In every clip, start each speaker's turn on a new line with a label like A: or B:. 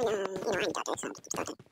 A: you know, I got it, so keep starting.
B: Kill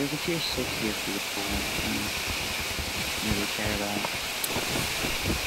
C: There's a few sick here for the pool, I don't really care about.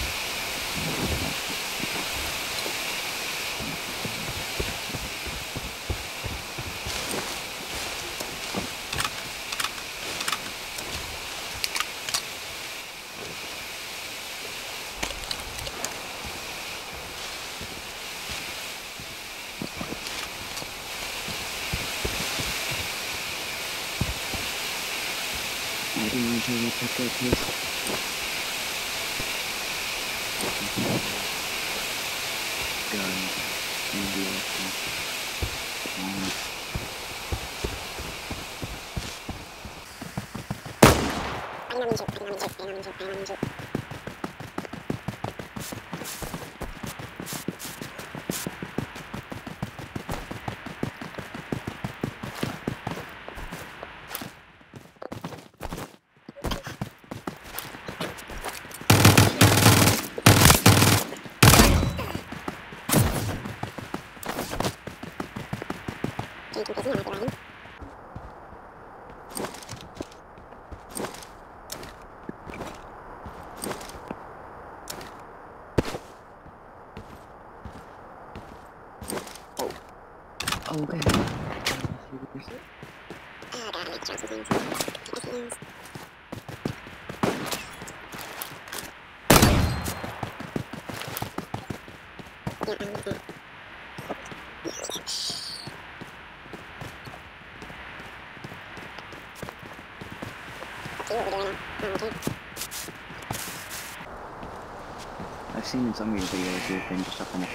C: I've seen some of your videos, you've been just up on it.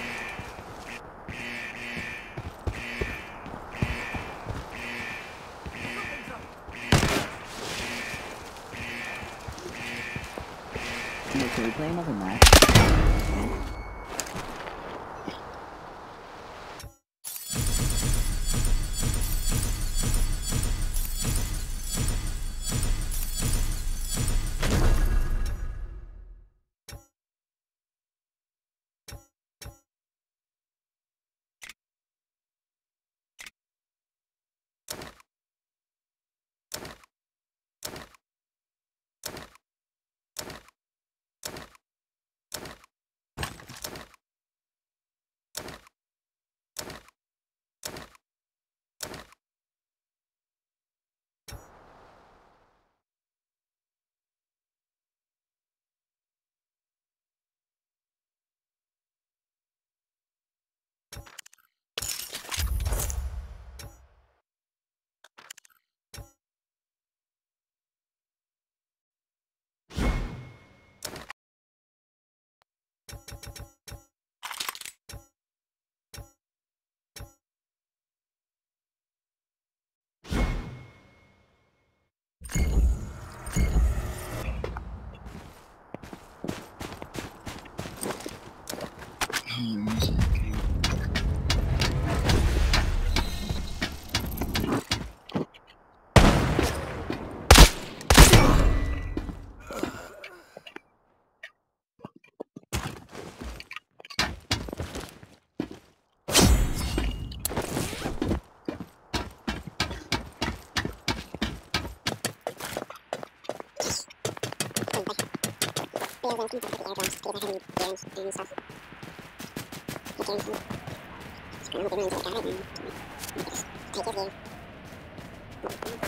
D: guys I'm gonna
C: put the airbrush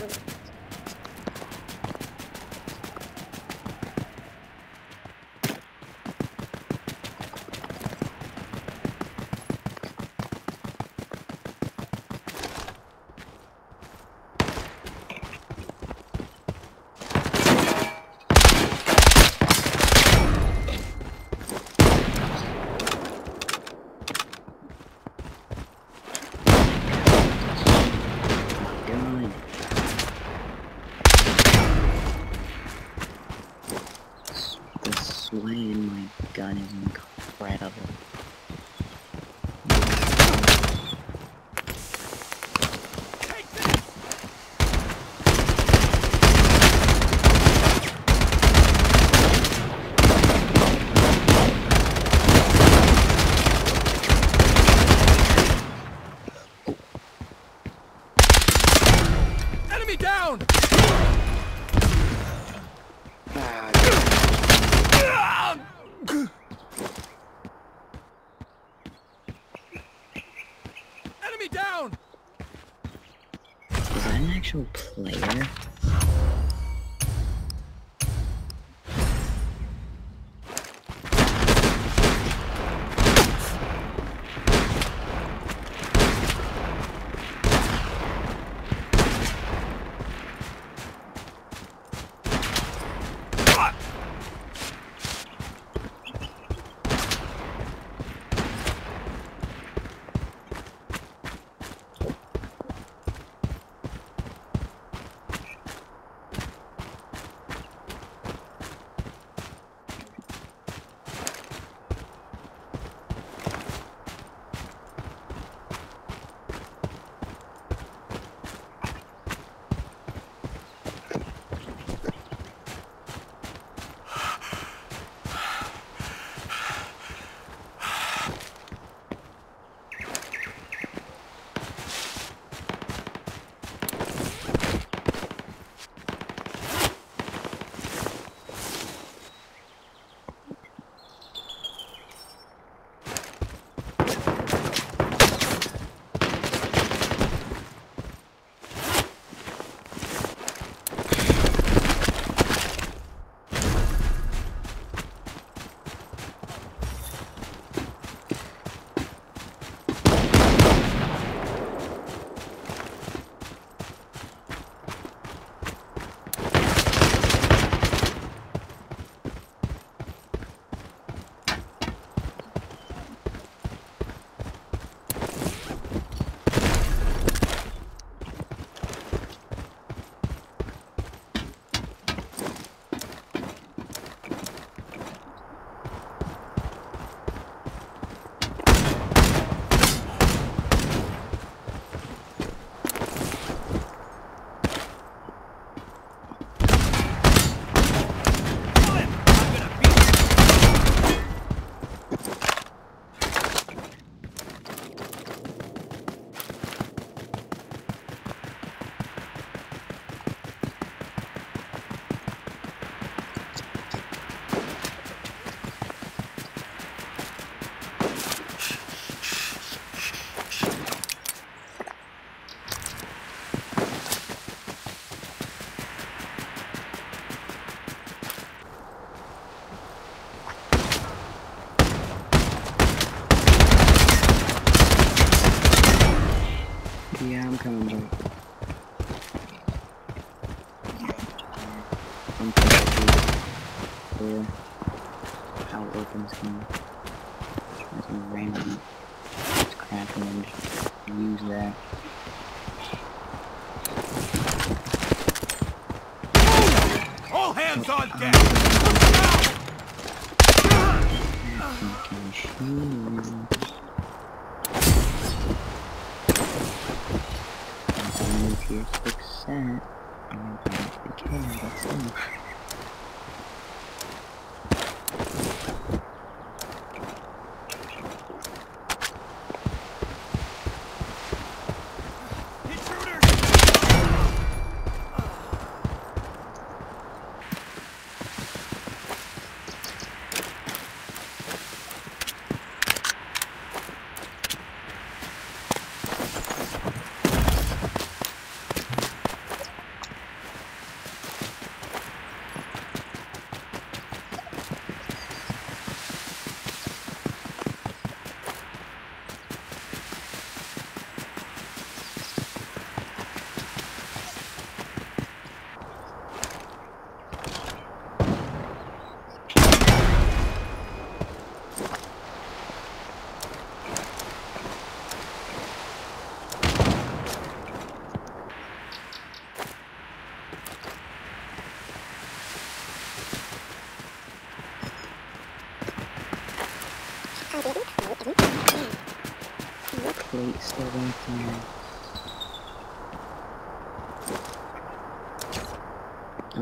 C: to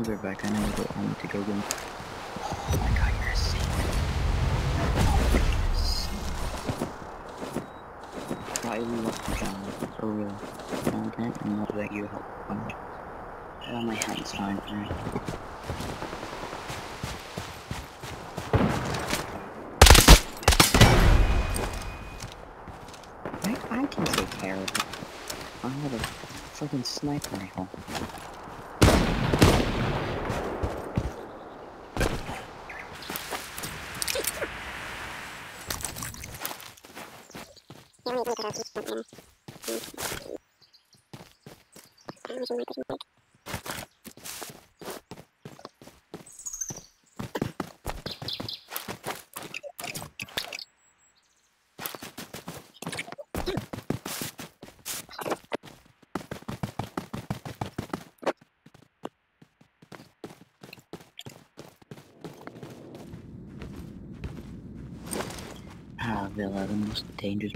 C: I'll be back. I know to go home to go a saint. Why we left John for real content and know that you help bunch. Oh, my head's fine. I, I can take care of it. I have a fucking sniper rifle.
A: You only look at our people now. I wish you might be like,
C: Ah, the most dangerous.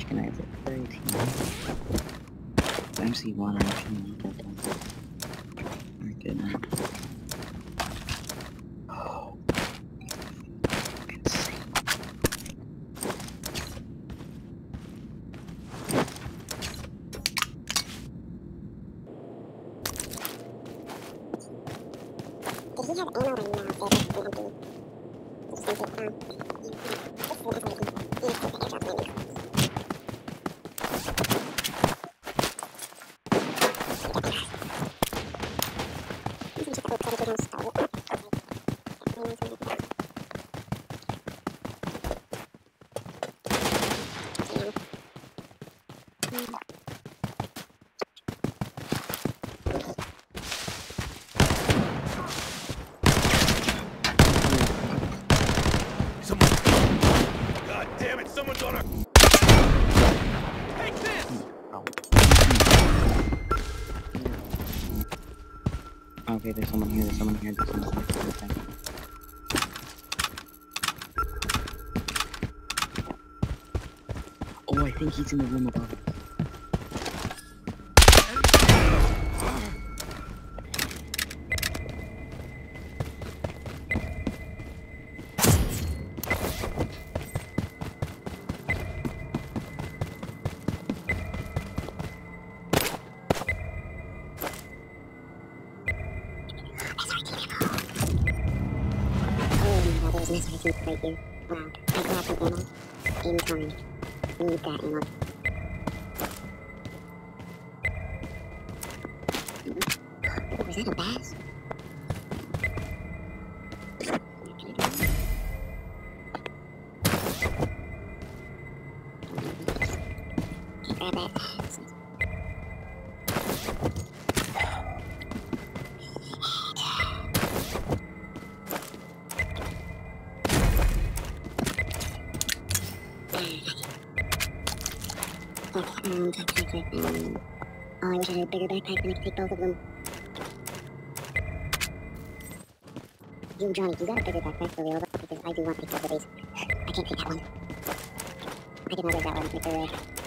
C: which can I have? 13. MC1
D: and 2. Damn it! Someone's on our. Take this.
C: Oh. Okay, there's someone here, there's someone here, there's someone here. Okay. Oh, I think he's in the room above
A: an right here. Wow. I some ammo. Aim time. Need that ammo. Bigger backpack, then I could take both of them. You, Johnny, you got a bigger backpack for real, because I do want both of these. I can't take that one. I can always that one the,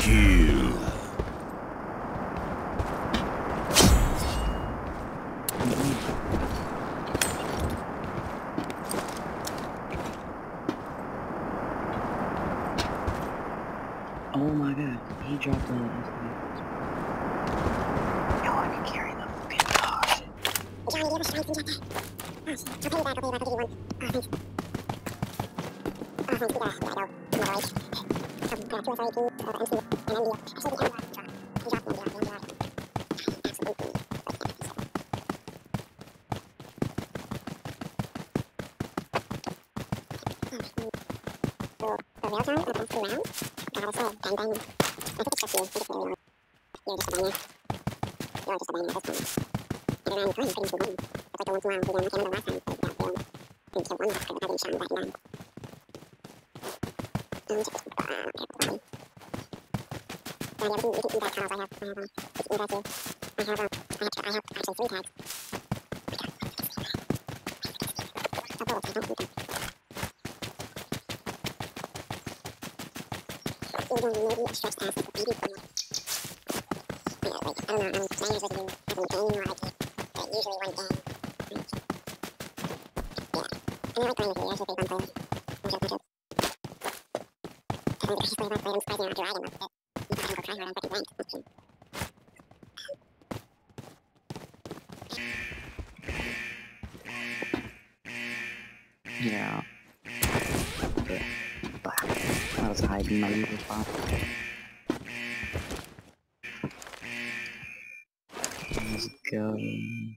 A: Kill. customers. The.
E: It's like the. And so because I didn't show him that he died. Uh, okay, I have everything, you can see that I have. I have, uh, you can
C: that here. is going.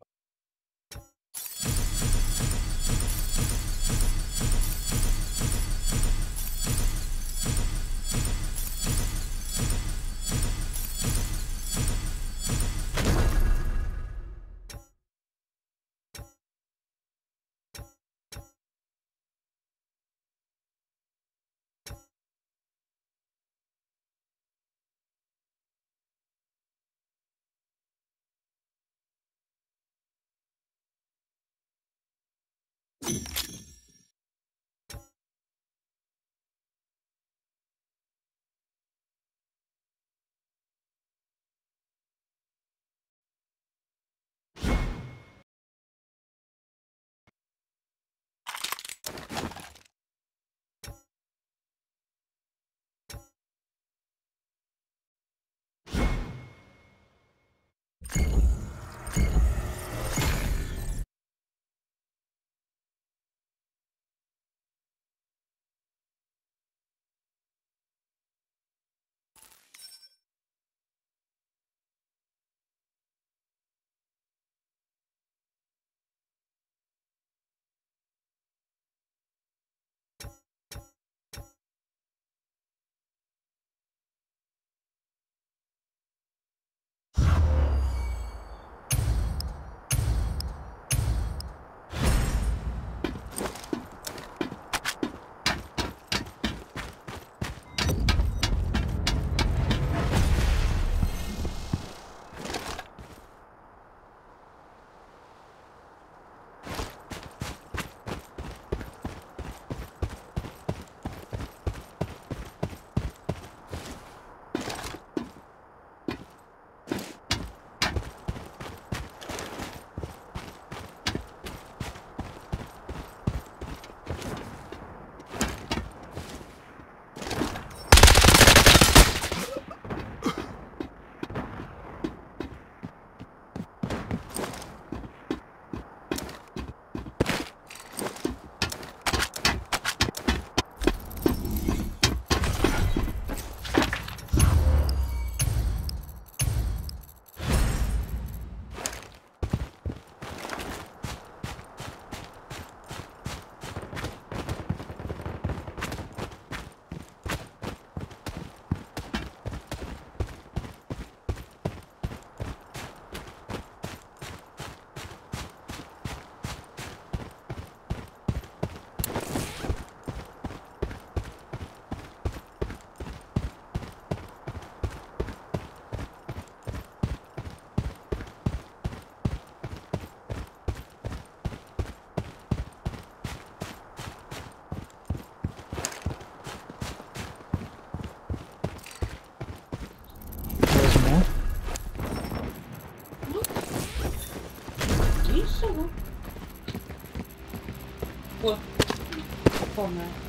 C: platformer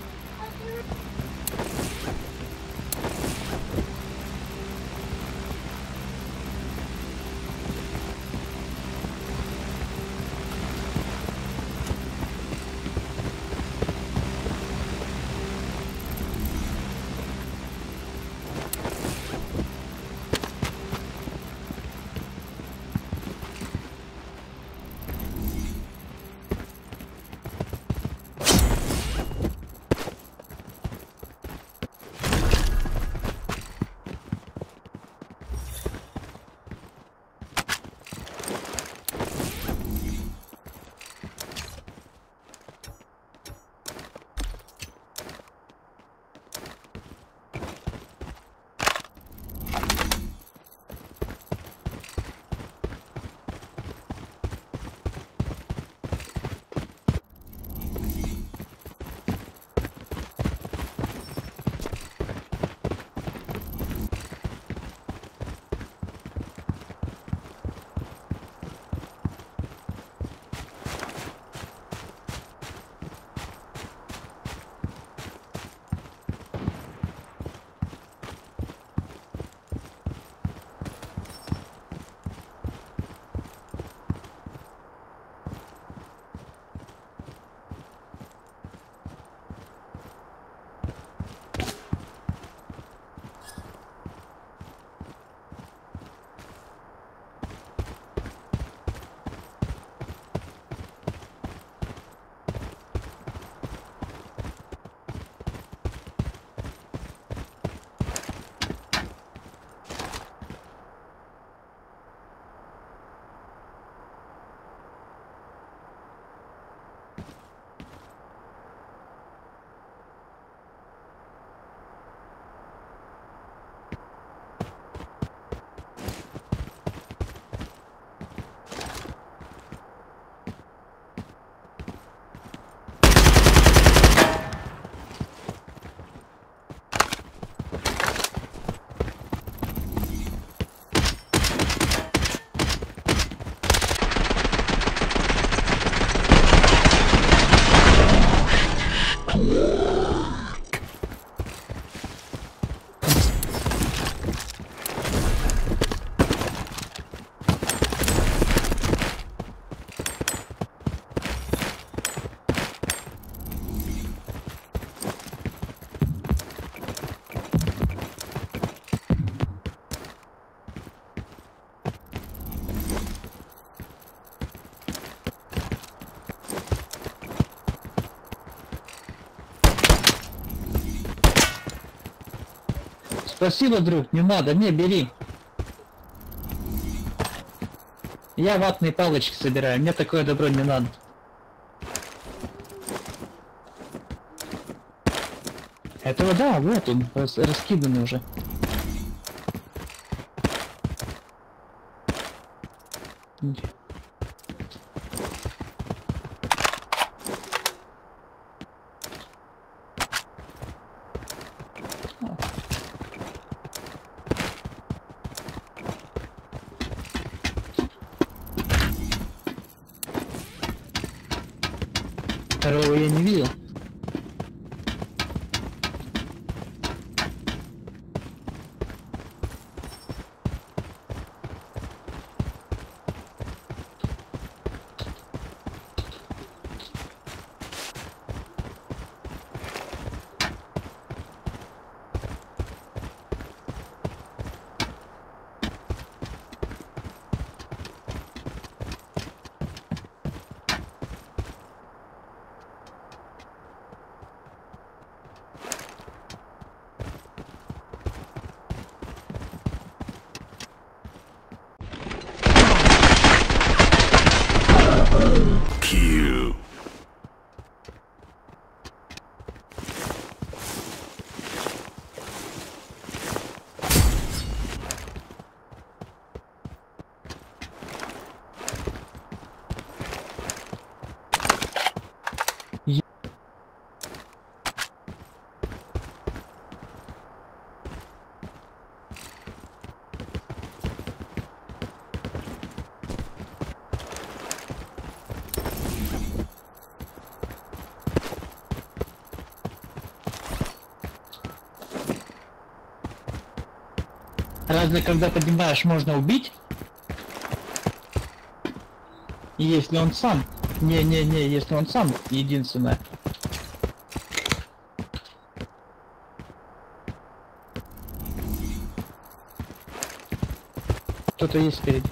F: Спасибо, друг, не надо, не, бери. Я ватные палочки собираю, мне такое добро не надо. Этого да, вот он, рас- раскиданный уже. Ничего. Разве когда поднимаешь, можно убить? Если он сам. Не-не-не, если он сам единственное. Кто-то есть впереди.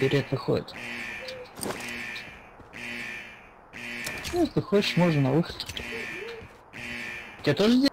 F: Эти береты ходят. Ну, Если хочешь, можно на выход. Тебя тоже здесь?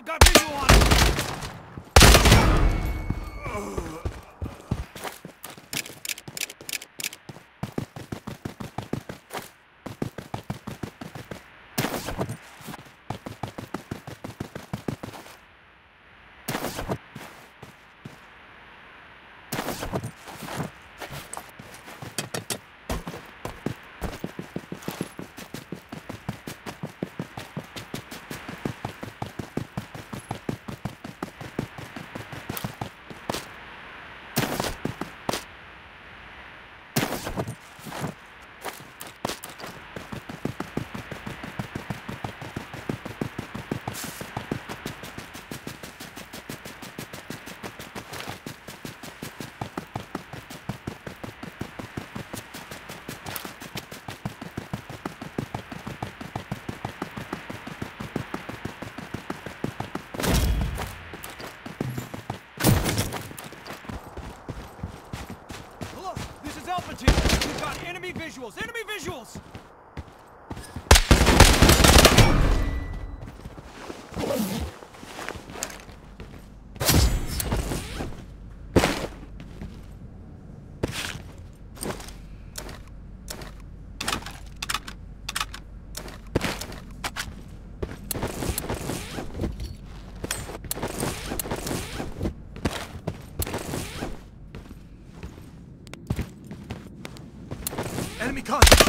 B: I've got visual on contact.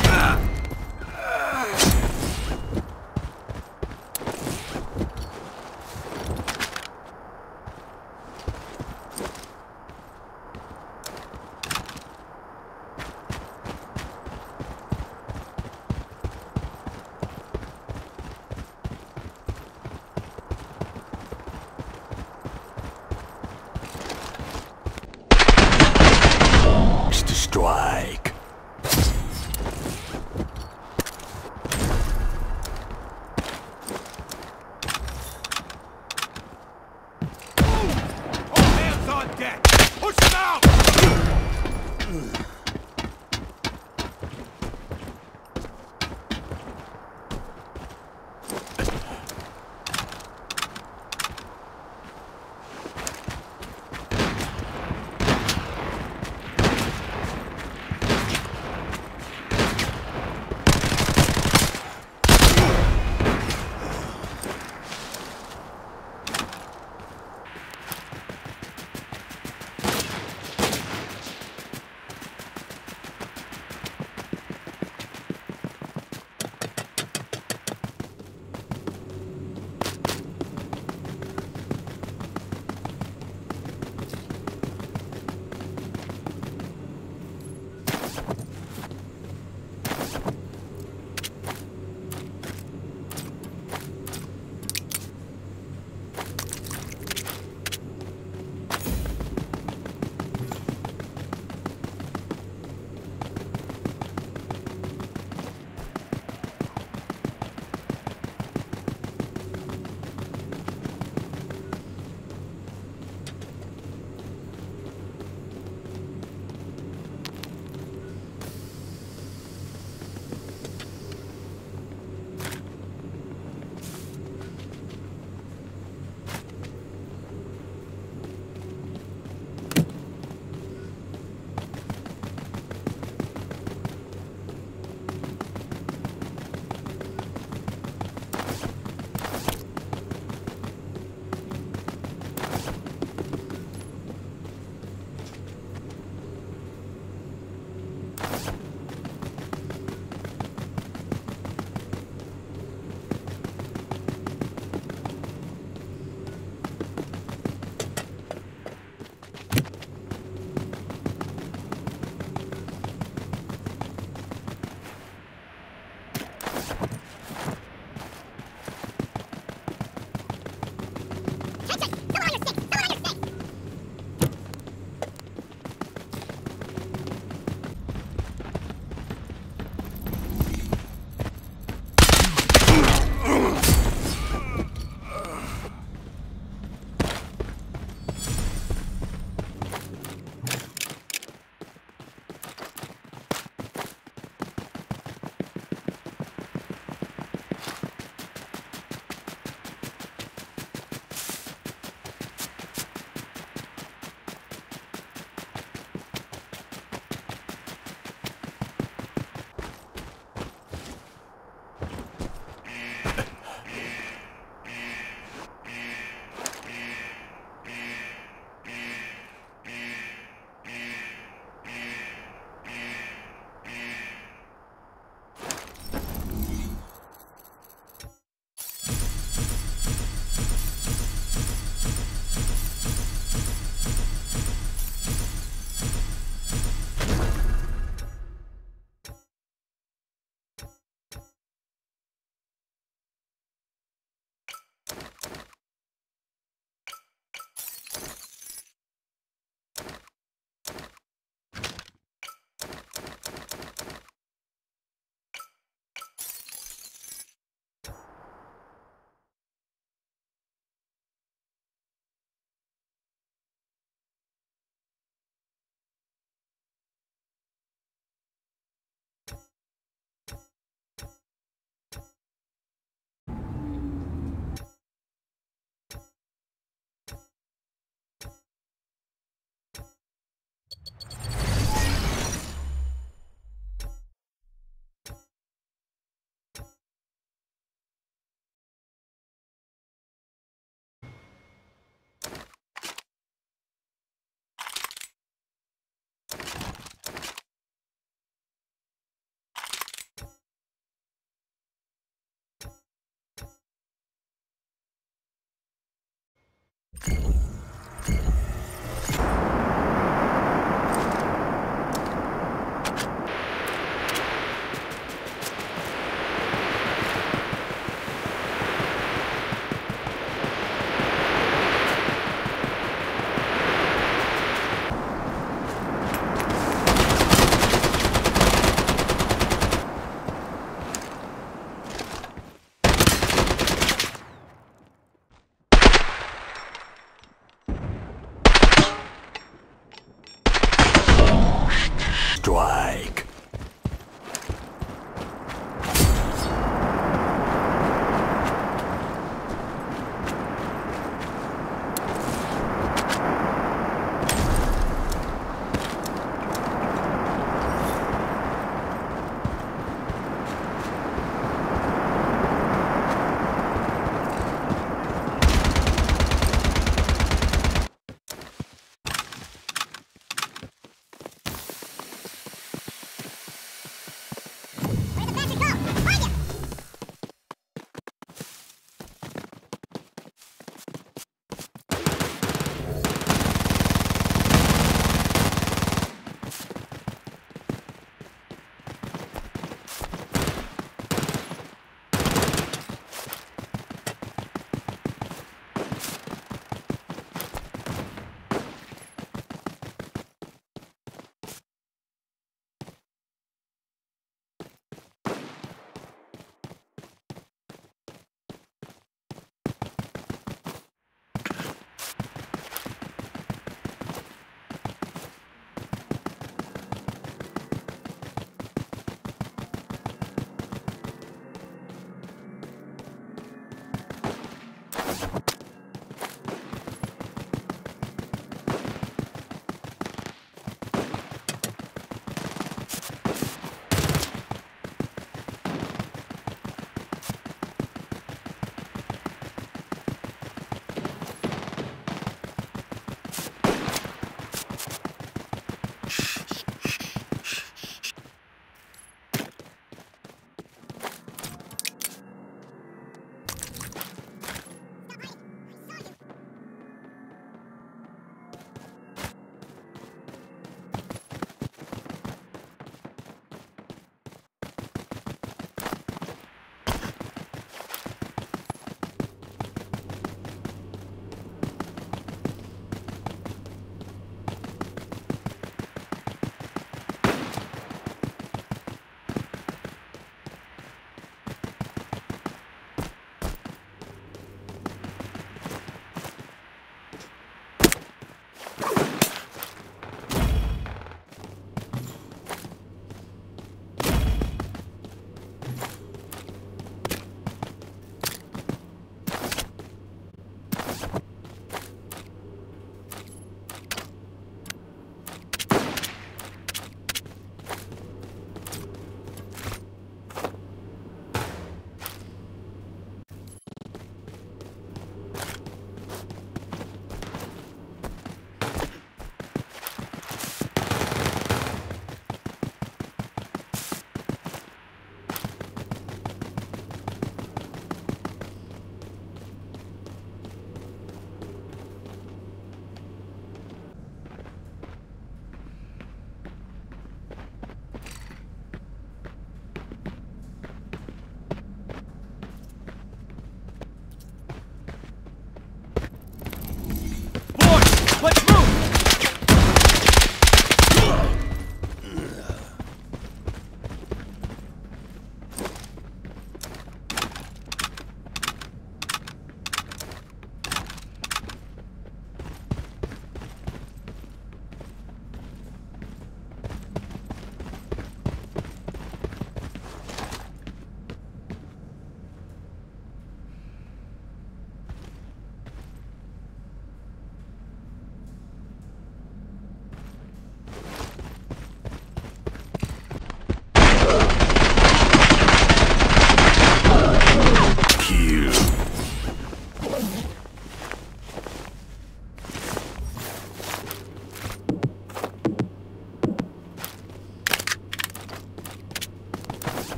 B: Like.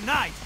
B: Tonight.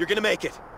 B: You're gonna make
A: it.